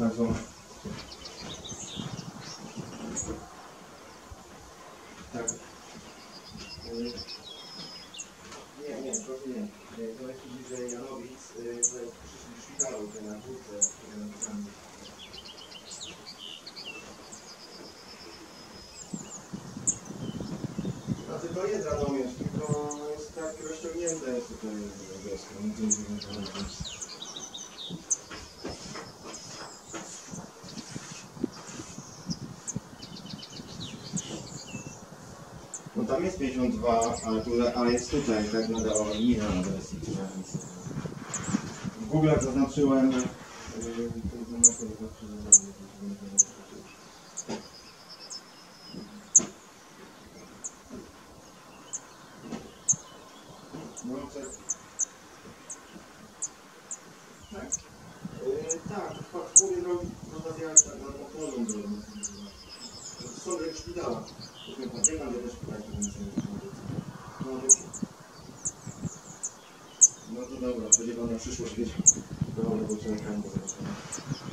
Są. Tak. Nie, nie, to nie. To jest bliżej Janowic, y, tutaj przy szpitalu, tutaj na górce. y, tam. Znaczy to jest Radomierz, tylko jest tak rozciągnięte jest tutaj to jest nie No tam jest 52, ale, tu, ale jest tutaj, tak na adresy. W Google zaznaczyłem. tak. Yy, tak, w drogi można zjechać tak na drogi. Są jak szpitala. Nie No, to- to dobra, będzie pan na przyszłość czekam, bo zobaczymy.